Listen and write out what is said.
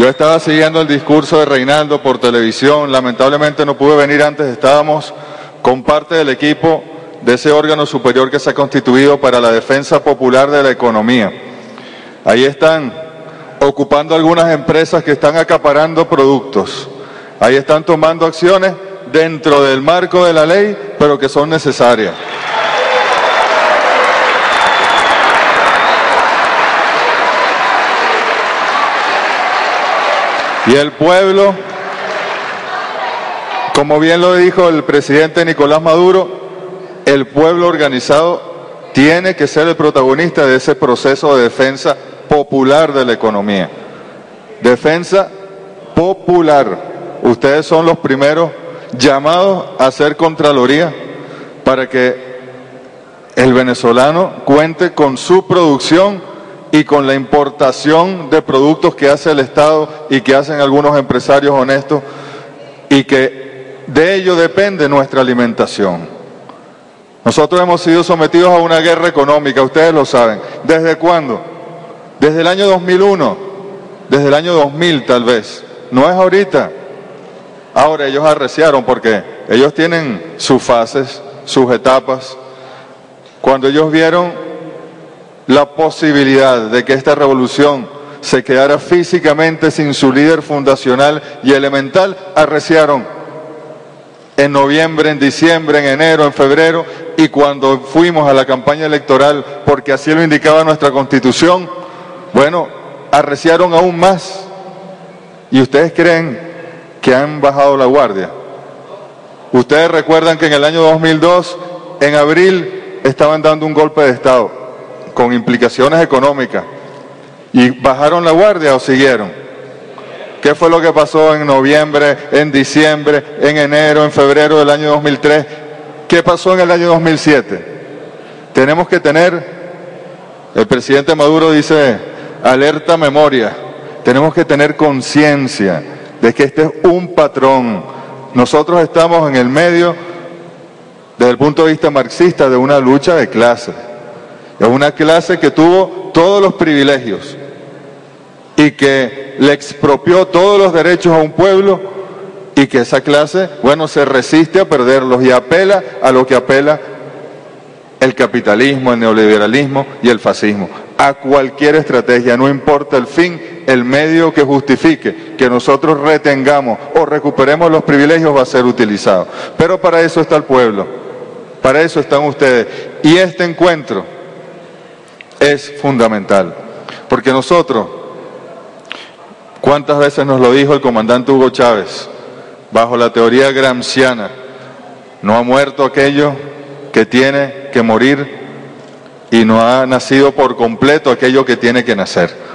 Yo estaba siguiendo el discurso de Reinaldo por televisión, lamentablemente no pude venir antes, estábamos con parte del equipo de ese órgano superior que se ha constituido para la defensa popular de la economía. Ahí están ocupando algunas empresas que están acaparando productos. Ahí están tomando acciones dentro del marco de la ley, pero que son necesarias. Y el pueblo, como bien lo dijo el presidente Nicolás Maduro, el pueblo organizado tiene que ser el protagonista de ese proceso de defensa popular de la economía. Defensa popular. Ustedes son los primeros llamados a hacer Contraloría para que el venezolano cuente con su producción y con la importación de productos que hace el Estado y que hacen algunos empresarios honestos y que de ello depende nuestra alimentación. Nosotros hemos sido sometidos a una guerra económica, ustedes lo saben. ¿Desde cuándo? Desde el año 2001, desde el año 2000 tal vez. No es ahorita. Ahora ellos arreciaron porque ellos tienen sus fases, sus etapas. Cuando ellos vieron la posibilidad de que esta revolución se quedara físicamente sin su líder fundacional y elemental, arreciaron en noviembre, en diciembre, en enero, en febrero, y cuando fuimos a la campaña electoral, porque así lo indicaba nuestra constitución, bueno, arreciaron aún más. ¿Y ustedes creen que han bajado la guardia? Ustedes recuerdan que en el año 2002, en abril, estaban dando un golpe de Estado con implicaciones económicas. ¿Y bajaron la guardia o siguieron? ¿Qué fue lo que pasó en noviembre, en diciembre, en enero, en febrero del año 2003? ¿Qué pasó en el año 2007? Tenemos que tener, el presidente Maduro dice, alerta memoria. Tenemos que tener conciencia de que este es un patrón. Nosotros estamos en el medio, desde el punto de vista marxista, de una lucha de clases. Es una clase que tuvo todos los privilegios y que le expropió todos los derechos a un pueblo y que esa clase, bueno, se resiste a perderlos y apela a lo que apela el capitalismo, el neoliberalismo y el fascismo. A cualquier estrategia, no importa el fin, el medio que justifique que nosotros retengamos o recuperemos los privilegios va a ser utilizado. Pero para eso está el pueblo, para eso están ustedes. Y este encuentro es fundamental, porque nosotros, ¿cuántas veces nos lo dijo el comandante Hugo Chávez? Bajo la teoría gramsciana, no ha muerto aquello que tiene que morir y no ha nacido por completo aquello que tiene que nacer.